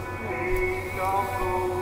the pain of the